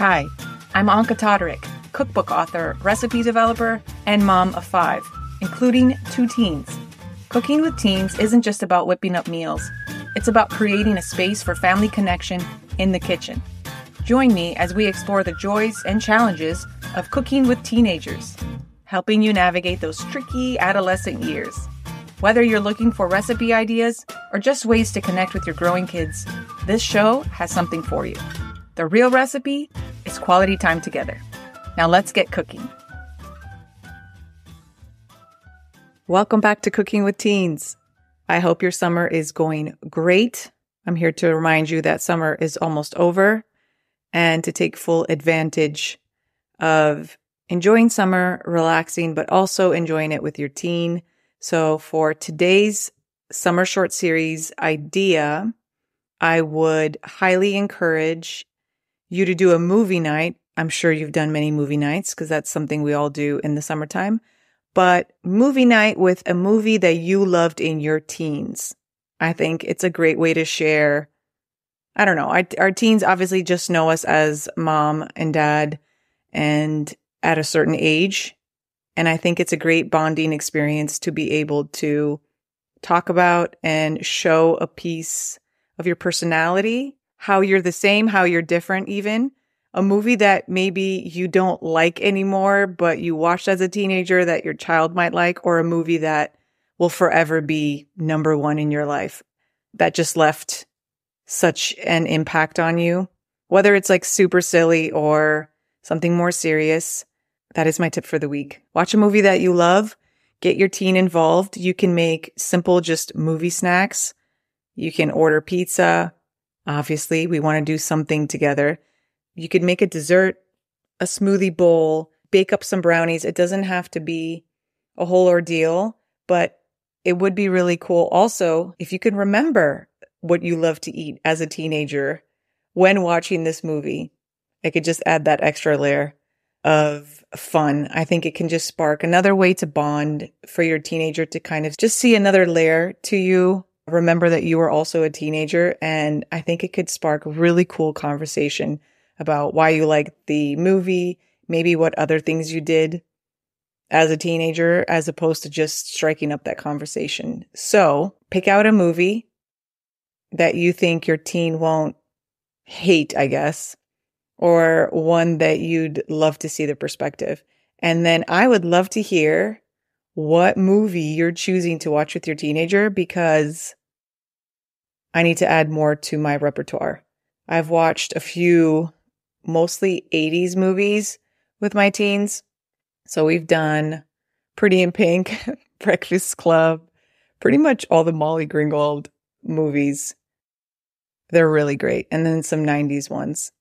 Hi, I'm Anca Toderick, cookbook author, recipe developer, and mom of five, including two teens. Cooking with teens isn't just about whipping up meals, it's about creating a space for family connection in the kitchen. Join me as we explore the joys and challenges of cooking with teenagers, helping you navigate those tricky adolescent years. Whether you're looking for recipe ideas or just ways to connect with your growing kids, this show has something for you. The real recipe quality time together. Now let's get cooking. Welcome back to Cooking with Teens. I hope your summer is going great. I'm here to remind you that summer is almost over and to take full advantage of enjoying summer, relaxing, but also enjoying it with your teen. So for today's summer short series idea, I would highly encourage you to do a movie night. I'm sure you've done many movie nights because that's something we all do in the summertime. But movie night with a movie that you loved in your teens. I think it's a great way to share. I don't know. Our, our teens obviously just know us as mom and dad and at a certain age. And I think it's a great bonding experience to be able to talk about and show a piece of your personality, how you're the same, how you're different, even. A movie that maybe you don't like anymore, but you watched as a teenager that your child might like, or a movie that will forever be number one in your life that just left such an impact on you. Whether it's like super silly or something more serious, that is my tip for the week. Watch a movie that you love, get your teen involved. You can make simple, just movie snacks. You can order pizza. Obviously, we want to do something together. You could make a dessert, a smoothie bowl, bake up some brownies. It doesn't have to be a whole ordeal, but it would be really cool also if you can remember what you love to eat as a teenager when watching this movie. It could just add that extra layer of fun. I think it can just spark another way to bond for your teenager to kind of just see another layer to you. Remember that you were also a teenager. And I think it could spark really cool conversation about why you liked the movie, maybe what other things you did as a teenager, as opposed to just striking up that conversation. So pick out a movie that you think your teen won't hate, I guess, or one that you'd love to see the perspective. And then I would love to hear what movie you're choosing to watch with your teenager because I need to add more to my repertoire. I've watched a few mostly 80s movies with my teens. So we've done Pretty in Pink, Breakfast Club, pretty much all the Molly Ringwald movies. They're really great. And then some 90s ones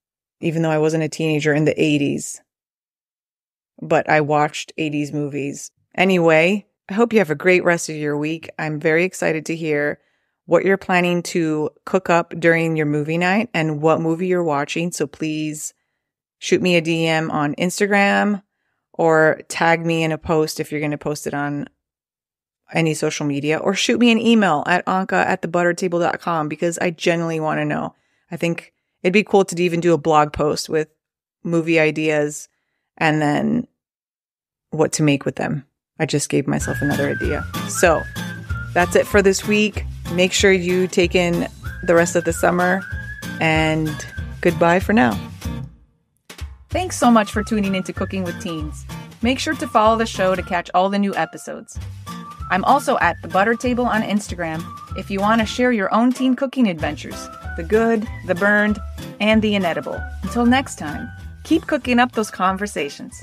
even though I wasn't a teenager in the 80s. But I watched 80s movies. Anyway, I hope you have a great rest of your week. I'm very excited to hear what you're planning to cook up during your movie night and what movie you're watching. So please shoot me a DM on Instagram or tag me in a post if you're going to post it on any social media or shoot me an email at anca at thebuttertable.com because I genuinely want to know. I think It'd be cool to even do a blog post with movie ideas and then what to make with them. I just gave myself another idea. So that's it for this week. Make sure you take in the rest of the summer and goodbye for now. Thanks so much for tuning into Cooking with Teens. Make sure to follow the show to catch all the new episodes. I'm also at the Butter Table on Instagram if you want to share your own teen cooking adventures the good, the burned, and the inedible. Until next time, keep cooking up those conversations.